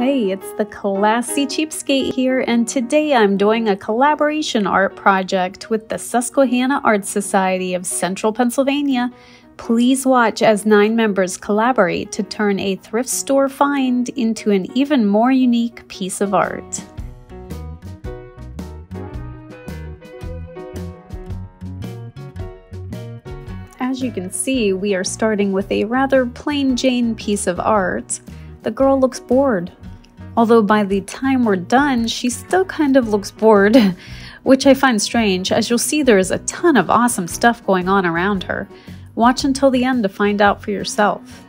Hey, it's the Classy Cheapskate here, and today I'm doing a collaboration art project with the Susquehanna Art Society of Central Pennsylvania. Please watch as nine members collaborate to turn a thrift store find into an even more unique piece of art. As you can see, we are starting with a rather plain Jane piece of art. The girl looks bored, Although by the time we're done, she still kind of looks bored, which I find strange, as you'll see there is a ton of awesome stuff going on around her. Watch until the end to find out for yourself.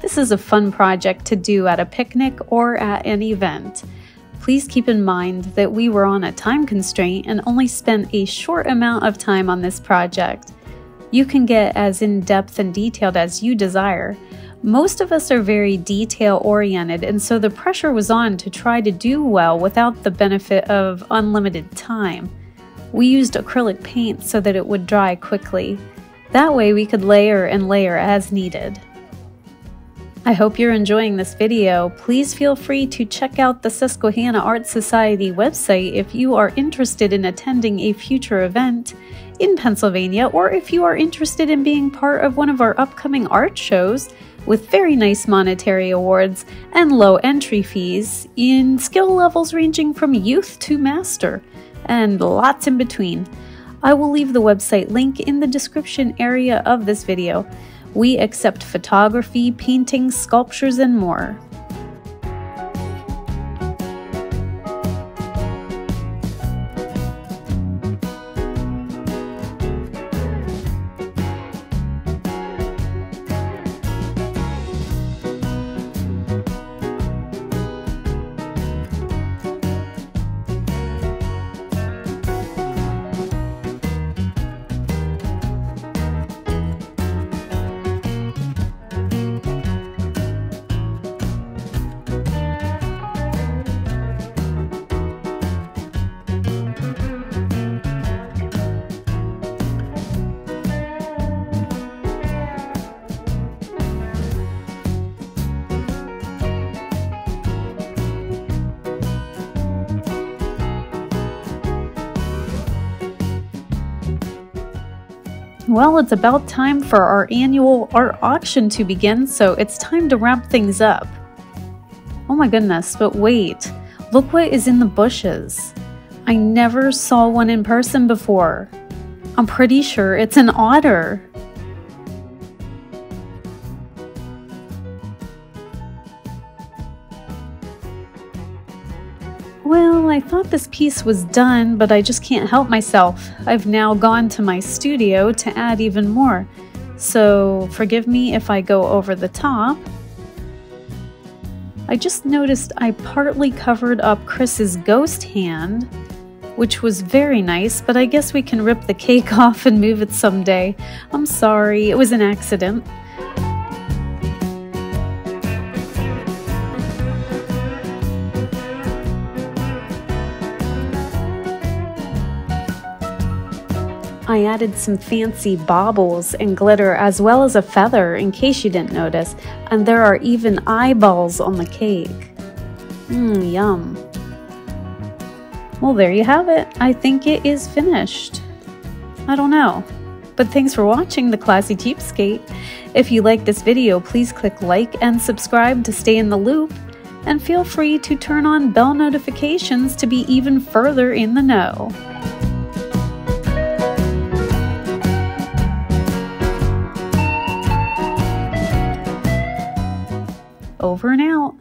This is a fun project to do at a picnic or at an event. Please keep in mind that we were on a time constraint and only spent a short amount of time on this project. You can get as in depth and detailed as you desire. Most of us are very detail oriented, and so the pressure was on to try to do well without the benefit of unlimited time. We used acrylic paint so that it would dry quickly. That way we could layer and layer as needed. I hope you're enjoying this video. Please feel free to check out the Susquehanna Art Society website if you are interested in attending a future event in Pennsylvania or if you are interested in being part of one of our upcoming art shows with very nice monetary awards and low entry fees in skill levels ranging from youth to master, and lots in between. I will leave the website link in the description area of this video. We accept photography, painting, sculptures, and more. Well, it's about time for our annual art auction to begin, so it's time to wrap things up. Oh my goodness, but wait, look what is in the bushes. I never saw one in person before. I'm pretty sure it's an otter. I thought this piece was done, but I just can't help myself. I've now gone to my studio to add even more. So forgive me if I go over the top. I just noticed I partly covered up Chris's ghost hand, which was very nice, but I guess we can rip the cake off and move it someday. I'm sorry, it was an accident. I added some fancy baubles and glitter as well as a feather in case you didn't notice, and there are even eyeballs on the cake. Mmm, yum. Well, there you have it. I think it is finished. I don't know. But thanks for watching The Classy Cheapskate. If you like this video, please click like and subscribe to stay in the loop, and feel free to turn on bell notifications to be even further in the know. Over and out.